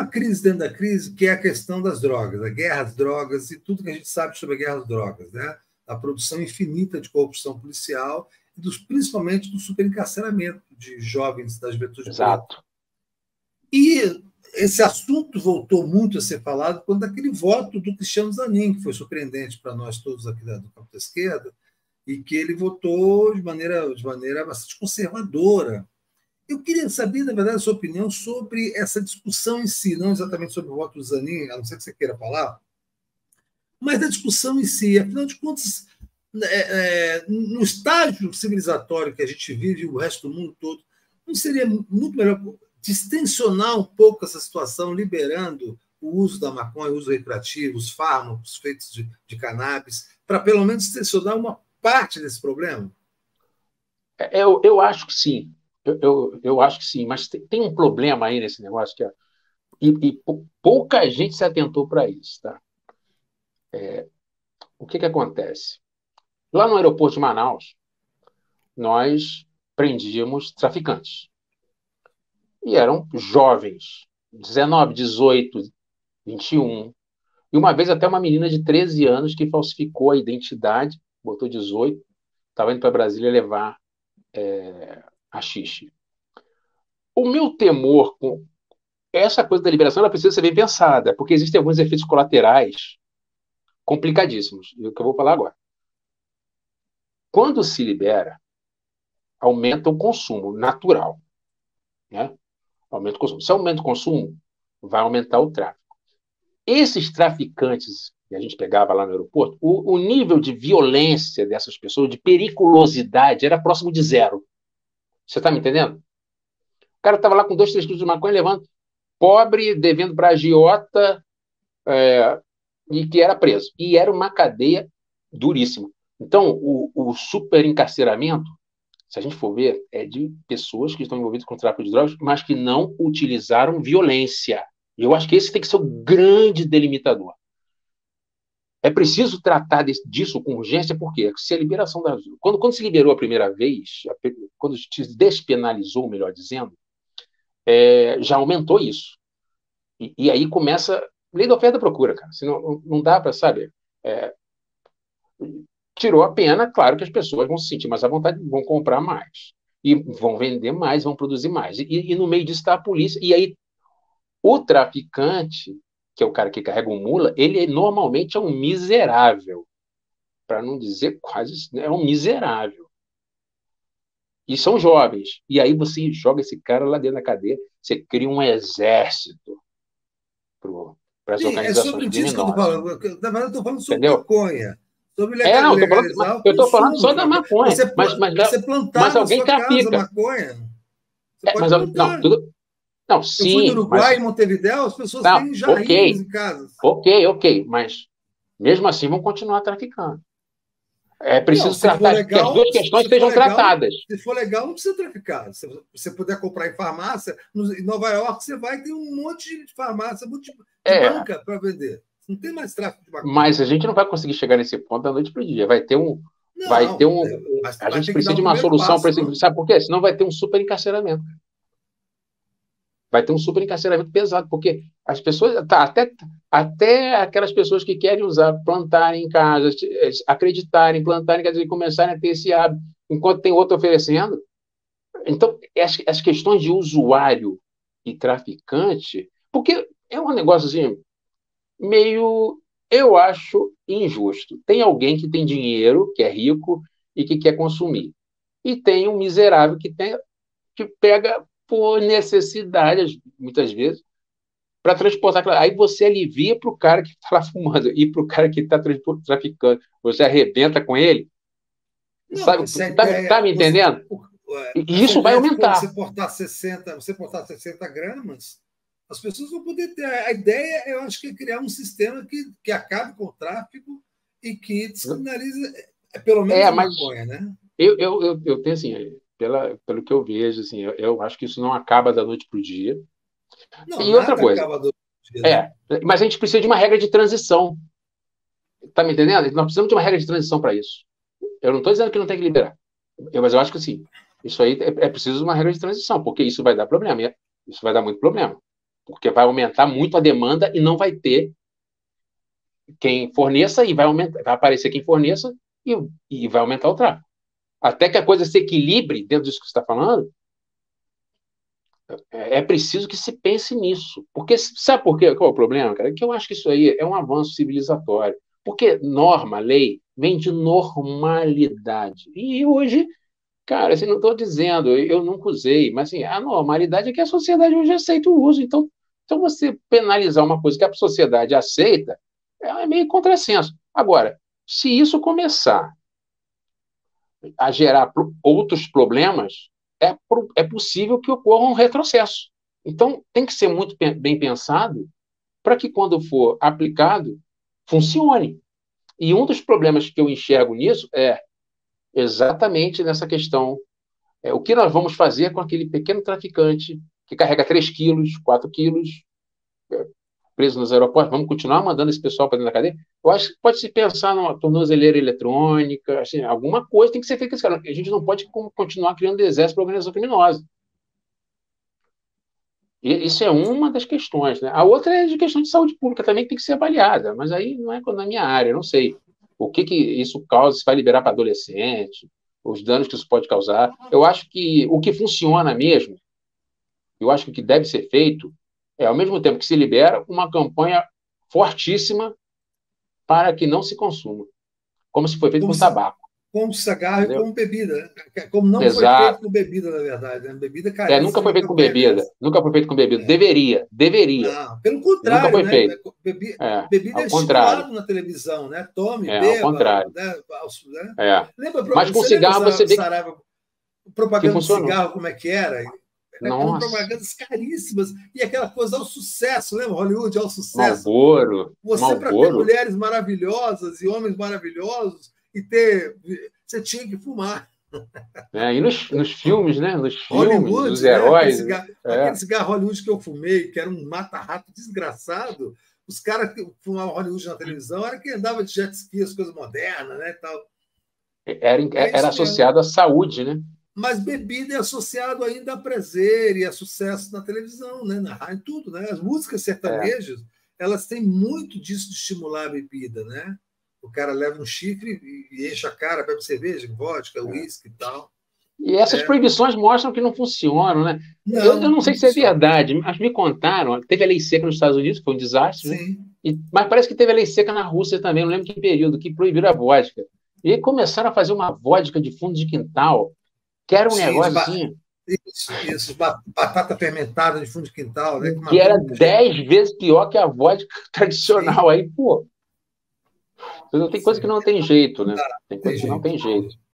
uma crise dentro da crise, que é a questão das drogas, a guerra às drogas e tudo que a gente sabe sobre a guerra às drogas, né? a produção infinita de corrupção policial, e dos, principalmente do superencarceramento de jovens da juventude. Exato. E esse assunto voltou muito a ser falado quando aquele voto do Cristiano Zanin, que foi surpreendente para nós todos aqui do campo da esquerda, e que ele votou de maneira, de maneira bastante conservadora. Eu queria saber, na verdade, a sua opinião sobre essa discussão em si, não exatamente sobre o voto do Zanin, a não ser que você queira falar, mas da discussão em si. Afinal de contas, é, é, no estágio civilizatório que a gente vive, o resto do mundo todo, não seria muito melhor distensionar um pouco essa situação, liberando o uso da maconha, o uso recreativo, os fármacos feitos de, de cannabis, para pelo menos distensionar uma parte desse problema? É, eu, eu acho que sim. Eu, eu, eu acho que sim, mas tem, tem, um problema aí nesse negócio que é, e, e pouca gente se atentou para isso, tá? É, o que que acontece? Lá no aeroporto de Manaus, nós prendíamos traficantes. E eram jovens, 19, 18, 21. E uma vez até uma menina de 13 anos que falsificou a identidade botou 18, estava indo para Brasília levar é, xixi. O meu temor com essa coisa da liberação ela precisa ser bem pensada, porque existem alguns efeitos colaterais complicadíssimos, e o que eu vou falar agora. Quando se libera, aumenta o consumo natural. Né? Aumenta o consumo. Se aumenta o consumo, vai aumentar o tráfego. Esses traficantes que a gente pegava lá no aeroporto, o, o nível de violência dessas pessoas, de periculosidade, era próximo de zero. Você está me entendendo? O cara estava lá com dois, três quilos de maconha levando, pobre, devendo para agiota, é, e que era preso. E era uma cadeia duríssima. Então, o, o super encarceramento, se a gente for ver, é de pessoas que estão envolvidas com tráfico de drogas, mas que não utilizaram violência. E eu acho que esse tem que ser o grande delimitador. É preciso tratar disso com urgência, porque se a liberação das. Quando, quando se liberou a primeira vez, quando se despenalizou, melhor dizendo, é, já aumentou isso. E, e, aí começa. Lei da oferta e procura, cara. Senão, não, não dá para, saber. É, tirou a pena, claro que as pessoas vão se sentir mais à vontade, vão comprar mais. E vão vender mais, vão produzir mais. E, e no meio disso está a polícia. E aí o traficante que é o cara que carrega um mula, ele normalmente é um miserável. Para não dizer quase, né, é um miserável. E são jovens. E aí você joga esse cara lá dentro da cadeia, você cria um exército para as organizações É sobre isso que eu estou falando. Na verdade, eu estou falando sobre Entendeu? maconha. Sobre é, não, eu estou falando só da maconha. Você, mas, mas, plantar mas alguém trafica. maconha. É, mas, não, tudo, não, sim. Eu fui no Uruguai, mas... em Montevidéu, as pessoas não, têm jarrinhos okay, em casa. Ok, ok, mas mesmo assim vão continuar traficando. É preciso não, tratar legal, que as duas questões sejam legal, tratadas. Se for legal, não precisa traficar. Se você puder comprar em farmácia, em Nova York você vai ter um monte de farmácia, um monte de é. banca para vender. Não tem mais tráfico de maconha. Mas a gente não vai conseguir chegar nesse ponto da noite para o dia. Vai ter um. Não, vai ter um. A gente precisa de uma solução para esse. Sabe por quê? Senão vai ter um super encarceramento vai ter um super encarceramento pesado, porque as pessoas, tá, até, até aquelas pessoas que querem usar, plantarem em casa, acreditarem, plantarem em casa e começarem a ter esse hábito, enquanto tem outro oferecendo. Então, as, as questões de usuário e traficante, porque é um negócio assim, meio, eu acho, injusto. Tem alguém que tem dinheiro, que é rico e que quer consumir. E tem um miserável que, tem, que pega por necessidade, muitas vezes, para transportar. Aí você alivia para o cara que está lá fumando e para o cara que está traficando. Você arrebenta com ele. Não, sabe? Está é, tá me entendendo? Você, e isso vai aumentar. Você portar 60, você portar 60 gramas, as pessoas vão poder ter. A ideia, eu acho que é criar um sistema que, que acabe com o tráfico e que descriminalize, é, pelo menos, é, a maconha, né? Eu, eu, eu, eu tenho assim, pela, pelo que eu vejo, assim, eu, eu acho que isso não acaba da noite para o dia. Não, e outra coisa. Dia, né? É, mas a gente precisa de uma regra de transição. Tá me entendendo? Nós precisamos de uma regra de transição para isso. Eu não estou dizendo que não tem que liberar. Eu, mas eu acho que sim. Isso aí é, é, preciso uma regra de transição, porque isso vai dar problema. Isso vai dar muito problema. porque vai aumentar muito a demanda e não vai ter quem forneça e vai aumentar, vai aparecer quem forneça e, e vai aumentar o tráfego. Até que a coisa se equilibre dentro disso que você está falando, é, é preciso que se pense nisso. Porque, sabe por quê? Qual é o problema, cara? Que eu acho que isso aí é um avanço civilizatório. Porque norma, lei, vem de normalidade. E hoje, cara, assim, não estou dizendo, eu nunca usei, mas assim, a normalidade é que a sociedade hoje aceita o uso. Então, então você penalizar uma coisa que a sociedade aceita é meio contrassenso. Agora, se isso começar a gerar outros problemas, é, é possível que ocorra um retrocesso. Então, tem que ser muito bem pensado para que, quando for aplicado, funcione. E um dos problemas que eu enxergo nisso é exatamente nessa questão: é, o que nós vamos fazer com aquele pequeno traficante que carrega 3 quilos, 4 quilos, é, preso nos aeroportos? Vamos continuar mandando esse pessoal para dentro da cadeia? Eu acho que pode se pensar numa tornozeleira eletrônica, assim, alguma coisa tem que ser feita com esse cara. A gente não pode continuar criando exército para organização criminosa. Isso é uma das questões. Né? A outra é de questão de saúde pública também, que tem que ser avaliada, mas aí não é na minha área, não sei. O que, que isso causa, se vai liberar para adolescente, os danos que isso pode causar. Eu acho que o que funciona mesmo, eu acho que o que deve ser feito é, ao mesmo tempo que se libera, uma campanha fortíssima para que não se consuma, como se foi feito com tabaco como cigarro Entendeu? e como bebida. Né? Como não Exato. foi feito com bebida, na verdade. Né? Bebida caríssima. É, nunca foi feito com bebida. Nunca foi feito com bebida. É. Deveria, deveria. Não, pelo contrário. Nunca foi né? feito. Bebi, é, bebida é estimulado na televisão, né? Tome, é, beba. Ao contrário. Né? né? É. Lembra, Mas com cigarro você vê que... propaganda de cigarro, como é que era? Eram propagandas caríssimas. E aquela coisa ao sucesso, lembra? Hollywood ao sucesso. Malboro. Você, para ter mulheres maravilhosas e homens maravilhosos, e ter. Você tinha que fumar. É, e nos, nos filmes, né? Nos filmes, Hollywood, dos né? heróis. Aquele cigarro, é. aquele cigarro Hollywood que eu fumei, que era um mata-rato desgraçado, os caras que fumavam Hollywood na televisão era quem andava de jet ski, as coisas modernas, né? Tal. Era, é era associado à saúde, né? Mas bebida é associado ainda a prazer e a sucesso na televisão, né? na rádio, tudo, né? As músicas sertanejas, é. elas têm muito disso de estimular a bebida, né? o cara leva um chifre e enche a cara, bebe cerveja, vodka, é. uísque e tal. E essas é. proibições mostram que não funcionam, né? Não, eu, eu, não, não sei funciona. se é verdade, mas me contaram, teve a lei seca nos Estados Unidos, que foi um desastre, né? e, mas parece que teve a lei seca na Rússia também, não lembro que período, que proibiram a vodka. E aí começaram a fazer uma vodka de fundo de quintal, que era um Sim, negócio assim... Isso, isso, batata fermentada de fundo de quintal, né? Que era dez vezes pior que a vodka tradicional. Sim. Aí, pô, tem coisa que não tem jeito, né? Tem coisa que não tem jeito.